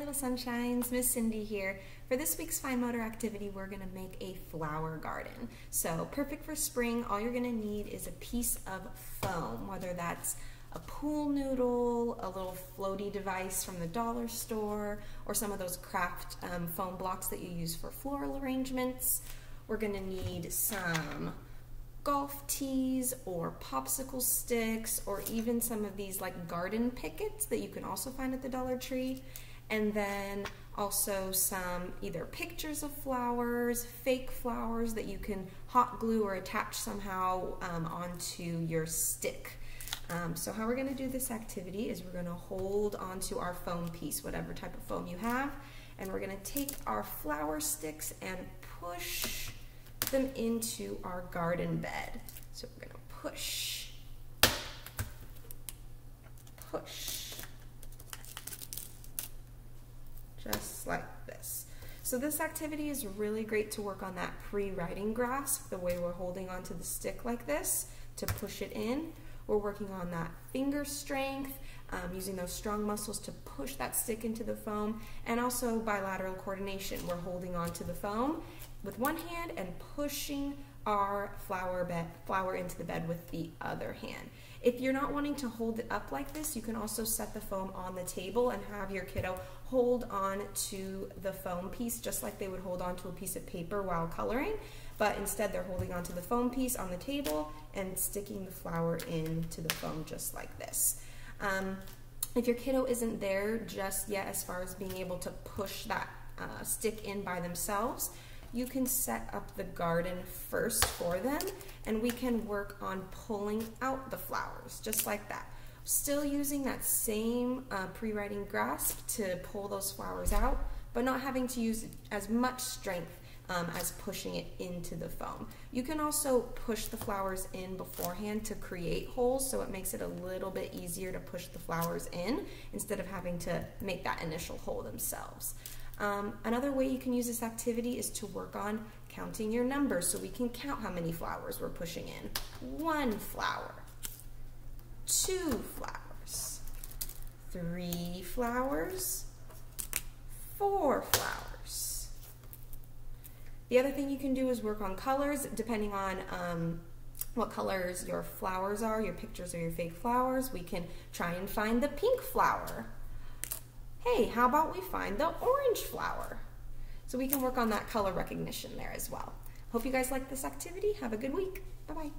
little sunshines, Miss Cindy here. For this week's fine motor activity, we're gonna make a flower garden. So perfect for spring, all you're gonna need is a piece of foam, whether that's a pool noodle, a little floaty device from the dollar store, or some of those craft um, foam blocks that you use for floral arrangements. We're gonna need some golf tees or popsicle sticks or even some of these like garden pickets that you can also find at the Dollar Tree. And then also some either pictures of flowers, fake flowers that you can hot glue or attach somehow um, onto your stick. Um, so how we're going to do this activity is we're going to hold onto our foam piece, whatever type of foam you have, and we're going to take our flower sticks and push them into our garden bed. So we're going to push, push, just like this. So this activity is really great to work on that pre-writing grasp, the way we're holding onto the stick like this to push it in. We're working on that finger strength, um, using those strong muscles to push that stick into the foam, and also bilateral coordination. We're holding on to the foam with one hand and pushing our flower bed flower into the bed with the other hand. If you're not wanting to hold it up like this, you can also set the foam on the table and have your kiddo hold on to the foam piece just like they would hold on to a piece of paper while coloring, but instead they're holding on to the foam piece on the table and sticking the flower into the foam just like this. Um, if your kiddo isn't there just yet as far as being able to push that uh, stick in by themselves, you can set up the garden first for them and we can work on pulling out the flowers just like that. Still using that same uh, pre-writing grasp to pull those flowers out, but not having to use as much strength um, as pushing it into the foam. You can also push the flowers in beforehand to create holes so it makes it a little bit easier to push the flowers in instead of having to make that initial hole themselves. Um, another way you can use this activity is to work on counting your numbers so we can count how many flowers we're pushing in. One flower, two flowers, three flowers, four flowers. The other thing you can do is work on colors depending on um, what colors your flowers are, your pictures or your fake flowers. We can try and find the pink flower hey, how about we find the orange flower? So we can work on that color recognition there as well. Hope you guys like this activity. Have a good week. Bye-bye.